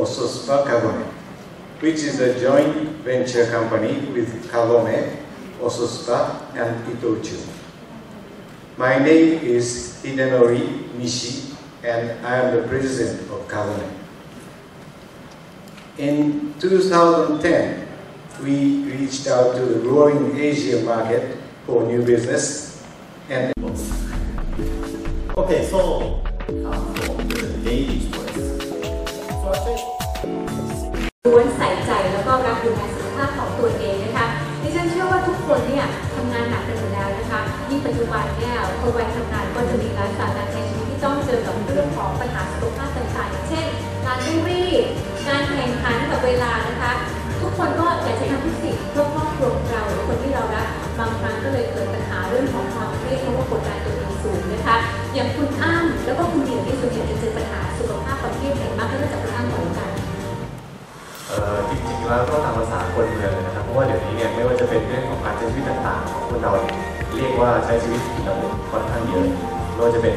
Osospa Kagome, which is a joint venture company with Kagome, Osospa, and Itochu. My name is Hidenori Nishi, and I am the president of Kagome. In 2010, we reached out to the growing Asia market for new business and Okay, so um, the daily first. So I think ล้วนใส่ใจแล้วก็รักดูแลสุขภาพของตัวเองนะคะดิฉันเชื่อว่าทุกคนเนี่ยทำงานหนักกันอยู่แล้วนะคะยิ่งปัจจุบันเนี่ยคนวัยทำงานก็จะมีหลายสไตล์การใช้ชีวิตที่ต้องเจอกับเรื่องของปัญหาสุขภาพต่างๆอย่างเช่น การร่งรีบการแข่งขันกับเวลา แล้วก็ตามภาษาคนเมืองนะครับ เพราะว่าเดี๋ยวนี้เนี่ยไม่ว่าจะเป็นเรื่องของการใช้ชีวิตต่างๆของคนเราเนี่ยเรียกว่าใช้ชีวิตผิดระบบค่อนข้างเยอะไม่ว่าจะเป็น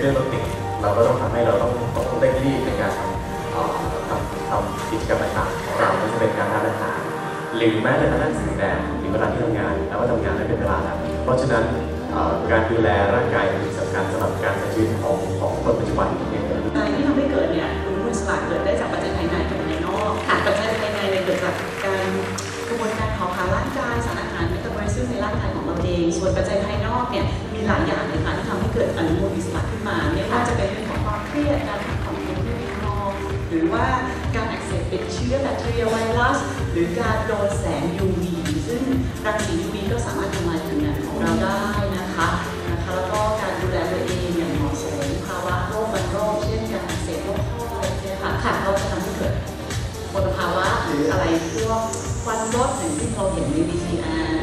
เรื่องรถติดเราก็ต้องทำให้เราต้องต้องเร่งรีบในการทำเอ่อทำทำกิจกรรมต่างๆของเราไม่ว่าจะเป็นการทานอาหารหรือแม้แต่กระทั่งสิ่งแดดหรือเวลาที่ทำงานแล้วก็ทำงานไม่เป็นเวลาแล้วเพราะฉะนั้นการดูแลร่างกายเป็นสำคัญสำหรับการใช้ชีวิตของของคนปัจจุบันนี่เองอะไรที่ทำให้เกิดเนี่ยคุณมูลสลากเกิดได้จากปัจ ส่วนปัจจัยภายนอกเนี่ยมีหลายอย่างเลยค่ะที่ทำให้เกิดอนุมูลอิสระขึ้นมาไม่ว่าจะเป็นเรื่องของความเครียดการพักผ่อนที่ไม่เพียงหรือว่าการอักเสบติดเชื้อแบคทีเรียไวรัส หรือการโดนแสง UV ซึ่งรังสี UV ก็สามารถทำลายผิวหนังของเราได้นะคะนะคะแล้วก็การดูแลตัวเองอย่างเหมาะสมภาวะโรคบางโรคเช่นการอักเสบโรคข้ออะไรเนี่ยค่ะค่ะก็จะทำให้เกิดมลภาวะหรืออะไรพวกควันรถอย่างที่เราเห็นใน VCR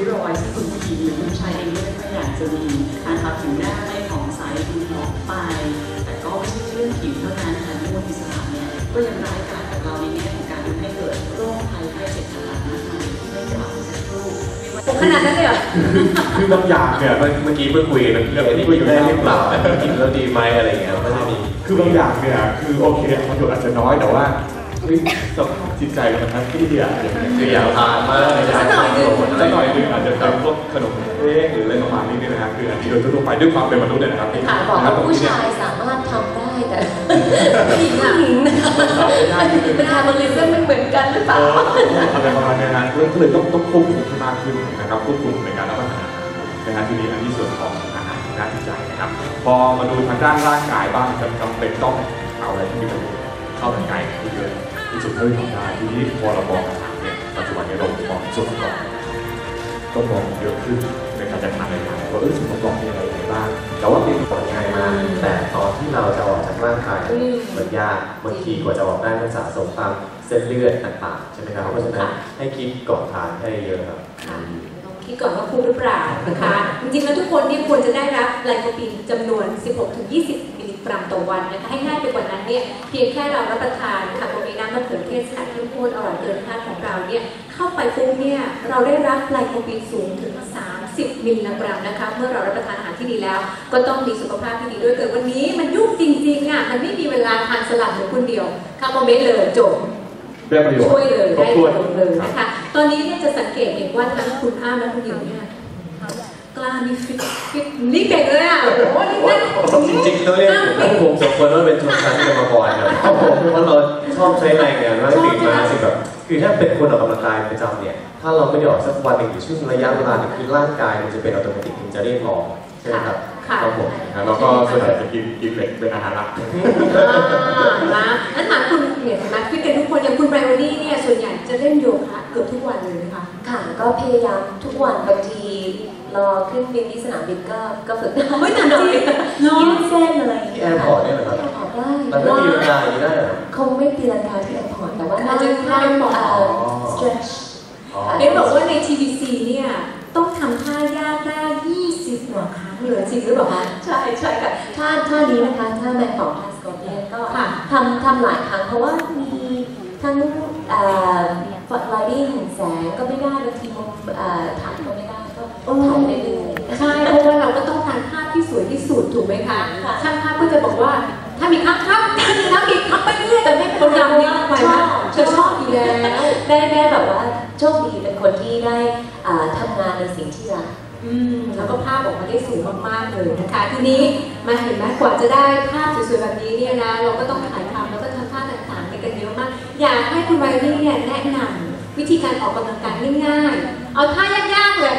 วรอยที่คุณผู้หญิงหรือคุณผู้ชายเองก็ไม่ค่อยอยากจะมีนะคะผิวหน้าไม่ผ่องใสดูหมองไป แต่ก็ไม่ใช่เรื่องผิวเท่านั้นค่ะอนุมูลอิสรเนี่ยก็ยังร้ายกาจกับเราในแง่ของการทำให้เกิดโรคภัยไข้เจ็บต่างๆมากมายที่ไม่กล่าวสักครู่ไม่ว่าขนาดนั้นเลยเหรอคือบางอย่างเนี่ยเมื่อเมื่อกี้เพิ่งคุยกันเรื่องที่กินได้หรือเปล่ากินแล้วดีไหมอะไรอย่างเงี้ยก็จะมีคือบางอย่างเนี่ยคือโอเคประโยชน์อาจจะน้อยแต่ว่าสภาพ จิตใจมันแฮปปี้อะอยางเดียคืออยากทานมากเลยสักหน่อยหนึ่งสักหน่อยนึงอาจจะเป็นพวกขนมเค้กหรืออะไรประมาณนี้นี่นะฮะคืออันนี้โดยทั่วไปด้วยความเป็นมนุษย์เนี่ยนะครับค่ะบอกว่าผู้ชายสามารถทำได้แต่ผู้หญิงอะผู้หญิงเป็นทาร์โมลิซึมมันเหมือนกันหรือเปล่าอะไรประมาณนี้นะก็เลยต้องต้องควบคุมให้มากขึ้นนะครับควบคุมในการรับประทานอาหารนะฮะทีนี้อันนี้ส่วนของอาหารด้านจิตใจนะครับ พอมาดูทางด้านร่างกายบ้างจำจำเป็นต้องเอาอะไรที่มีประโยชน์เข้าร่างกายเยอะ ที่สุดเท่าที่ทำได้ทีนี้พอเรามองเนี่ยปัจจุบันนี้เรามองส่วนประกอบต้องมองเยอะขึ้นในการจะทานอาหารว่าเออส่วนประกอบมีอะไรยังไงบ้างแต่ว่าเป็นผลง่ายมากแต่ตอนที่เราจะออกจากร่างกายมันยากบางทีกว่าจะออกได้มันสะสมตามเส้นเลือดต่างๆใช่ไหมครับเพราะฉะนั้นให้คิดก่อนทานให้เยอะครับ ค่ะต้องคิดก่อนว่าคุ้มหรือเปล่านะคะ จริงๆแล้วทุกคนเนี่ยควรจะได้รับไลโคปีนจำนวน 16-20 มิลลิกรัมต่อวันนะคะ ให้ง่ายไปกว่านั้นเนี่ยเพียงแค่เรารับประทานค่ะตรงนี้น้ำมะเขือเทศสกัดเข้มข้นอร่อยเกินคาดของเราเนี่ยเข้าไปปุ๊บเนี่ยเราได้รับไลโคปีนสูงถึง 30 มิลลิกรัมนะคะ เมื่อเรารับประทานอาหารที่ดีแล้ว ก็ต้องมีสุขภาพที่ดีด้วยแต่วันนี้มันยุ่งจริงๆอะมันไม่มีเวลาทานสลัดเหมือนคนเดียวคาร์โบเมตเลยจบได้ประโยชน์ช่วยเลยครบได้ถ้วนผลเลยนะคะ ตอนนี้เนี่ยจะสังเกตเห็นว่าทั้งคุณอ้าและคุณหญิงเนี่ยกล้านี่ฟิตฟิตนี่เก่งเลยอะ โอ้โหนี่นั่นจริงๆต้องเรียกพวกผมสองคนว่าเป็นชนชั้นกรรมกรครับเพราะเราชอบใช้แรงงานมากตื่นมาสิแบบคือถ้าเป็นคนออกกำลังกายประจำเนี่ย ถ้าเราไม่ได้ออกสักวันหนึ่งหรือช่วงระยะเวลาหนึ่งคือร่างกายมันจะเป็นอัตโนมัติมันจะเรียกร้องใช่ไหมครับค่ะครับผมนะแล้วก็ส่วนใหญ่จะกินกินเหล็กเป็นอาหารหลักอ่านะงั้นถามคุณเนี่ยเห็นไหมฟิตกันทุกคนอย่างคุณไบรโอนี่เนี่ยส่วนใหญ่จะเล่นโย คะค่ะก็พยายามทุกวันบางทีรอขึ้นบินที่สนามบินก็ก็ฝึกได้เฮ้ยถามจริงเนาะยืดเส้นอะไรที่ airport เนี่ยเหรอครับที่แอร์พอร์ตได้มันไม่มีเวลาอย่างนี้ได้เหรอ คงไม่ตีลังกาที่ airport แต่ว่าอาจจะท่าเป็นหมอเอ่อ stretch อ๋อเห็นบอกว่าใน TVC เนี่ยต้องทำท่ายากได้20กว่าครั้งเลยจริงหรือเปล่าคะใช่ใช่ค่ะ ท่าท่านี้นะคะท่าแมงป่องท่า scorpion ก็ค่ะ ทำทำหลายครั้งเพราะว่ามีทั้งเอ่อ ฟอร์ม lighting แสงก็ไม่ได้บางทีมุมเอ่อถ่ายก็ไม่ได้ก็ถ่ายเรื่อยๆใช่เพราะว่าเราก็ต้องการภาพที่สวยที่สุดถูกไหมคะค่ะช่างภาพก็จะบอกว่าถ้ามีครับครับถ้ามีครับอีกครับไปเรื่อยแต่ไม่เป็นคนดำนี่ไหวไหมเธอชอบอยู่แล้วได้ได้แบบว่าโชคดีเป็นคนที่ได้อ่าทำงานในสิ่งที่รักอืมแล้วก็ภาพออกมาได้สวยมากๆเลยนะคะทีนี้มาเห็นไหมกว่าจะได้ภาพสวยๆแบบนี้เนี่ยนะเราก็ต้องถ่าย อะมากอยากให้คุณไวรี่เนี่ยแนะนำวิธีการออกกำลังกายง่ายๆ เอาท่ายากๆเลย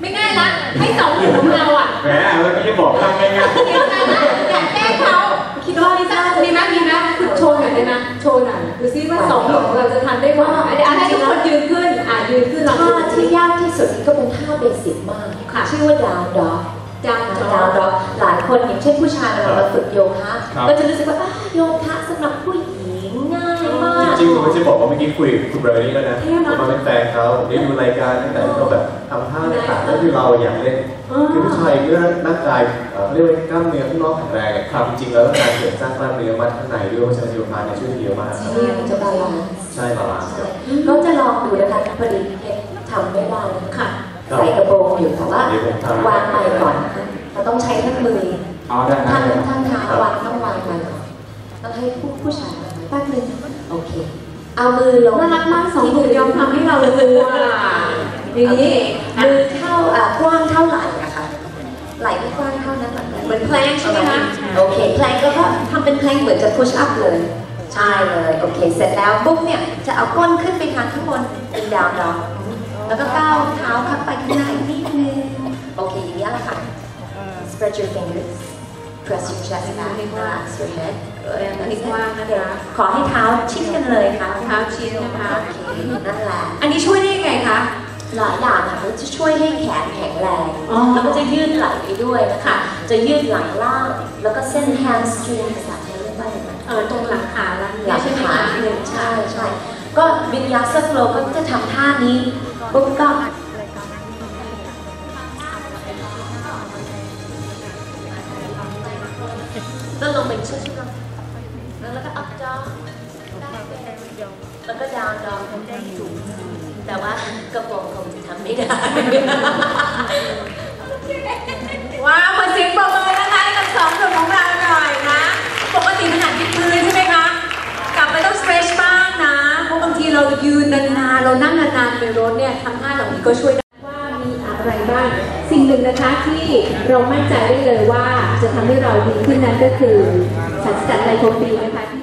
ไม่ง่ายละให้สองหนุ่มของเราอะแหมเมื่อกี้บอกทำง่ายอยากแกล้งเขาคิดว่ามีสักมีไหมมีไหมคุณโชว์หน่อยได้ไหมโชว์หน่อยดูซิว่าสองหนุ่มของเราจะทำได้ไหมเดี๋ยวให้ทุกคนยืนขึ้นอะยืนขึ้นลองท่าดูที่ยากที่สุดนี่ก็เป็นท่าเบสิกมากค่ะชื่อว่าดาวด็อกจานจอดาวด็อกหลายคนอย่างเช่นผู้ชายเวลามาฝึกโยคะครับก็จะรู้สึกว่าอะโยคะสำหรับผู้หญิง ง่ายมากจริงๆผมไม่ใช่บอกว่าเมื่อกี้คุยกับคุณเบรนี่แล้วนะผมมาเป็นแฟนเขาผมได้ดูรายการตั้งแต่ที่เขาแบบทำท่าต่างๆแล้วคือเราอยากเล่นคือผู้ชายเมื่อร่างกายเอ่อเขาเรียกว่ากล้ามเนื้อข้างนอกแข็งแรงเนี่ยครับจริงๆแล้วต้องการเสริมสร้างกล้ามเนื้อมัดข้างในด้วยเพราะฉะนั้นโยคะเนี่ยช่วยได้เยอะมากใช่มันจะ balance ใช่ balance ใช่ก็จะลองดูนะคะพอดีเพชรทำไม่ได้นะคะค่ะใส่กระโปรงอยู่แต่ว่าเดี๋ยวผมทำ วางไปก่อนนะคะเราต้องใช้ทั้งมือๆเอาได้ทั้งได้ ทั้งเท้าวางต้องวางไปก่อนต้องให้ผู้ผู้ชายมาแป๊บนึง โอเค เอามือลงน่ารักมากสองหนุ่มยอมทำให้เราเลยว่ะนี่มือเท่าอ่ากว้างเท่าไหร่อะคะไหล่ไม่กว้างเท่านั้นหรอกเหมือนแพลงใช่ไหมคะโอเคแพลงแล้วก็ทำเป็นแพลงเหมือนจะ push up เลย ใช่เลยโอเค เสร็จแล้วปุ๊บเนี่ยจะเอาก้นขึ้นไปทางข้างบนเป็นดาวดอกแล้วก็ก้าวเท้าเข้าไปข้างในนิดนึงโอเคอย่างนี้ยแหละค่ะ spread your fingers press your chest back relax your head เอออันนี้กว้างนะคะขอให้เท้าชิดกันเลยค่ะเท้าชิดนะคะโอเคนั่นแหละอันนี้ช่วยได้ยังไงคะหลายอย่างอะมันจะช่วยให้แขนแข็งแรงอ๋อแล้วก็จะยืดไหล่ไปด้วยนะคะ จะยืดหลังล่างแล้วก็เส้น hamstring ภาษาไทยเรียกว่าอะไรนะเออตรงหลังขาหลังหลังใช่ไหมขาคะหนึ่งใช่ใช่ก็วินยาสโฟลก็จะทำท่านี้ปุ๊บก็ ก็ลงไปชั่วยๆแล้วก็ up dog แล้วก็ down dog แต่ว่ากระโปรงคงจะทำไม่ได้ ว้าวมาเสียงปรบมือนะคะให้กับสองหนุ่มของเราหน่อยนะ ปกติถนัดยืดมือใช่ไหมคะ กลับไปต้อง stretch บ้างนะ เพราะบางทีเรายืนนานๆ เรานั่งนานๆในรถเนี่ยทำท่าเหล่านี้ก็ช่วยได้ว่ามีอะไรบ้าง สิ่งหนึ่งนะคะที่เรามั่นใจได้เลยว่า จะทำให้เราดีขึ้นนั้นก็คือสารสกัดไลโคปีนนะคะ